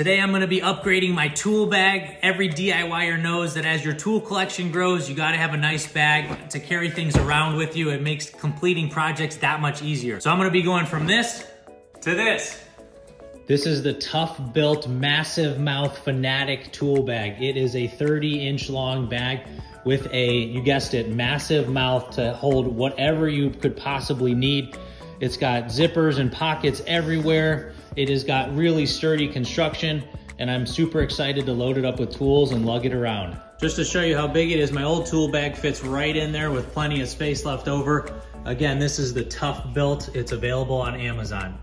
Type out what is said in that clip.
Today I'm gonna be upgrading my tool bag. Every DIYer knows that as your tool collection grows, you gotta have a nice bag to carry things around with you. It makes completing projects that much easier. So I'm gonna be going from this to this. This is the ToughBuilt Massive Mouth Fanatic tool bag. It is a 30 inch long bag with a, you guessed it, massive mouth to hold whatever you could possibly need. It's got zippers and pockets everywhere. It has got really sturdy construction and I'm super excited to load it up with tools and lug it around. Just to show you how big it is, my old tool bag fits right in there with plenty of space left over. Again, this is the ToughBuilt. It's available on Amazon.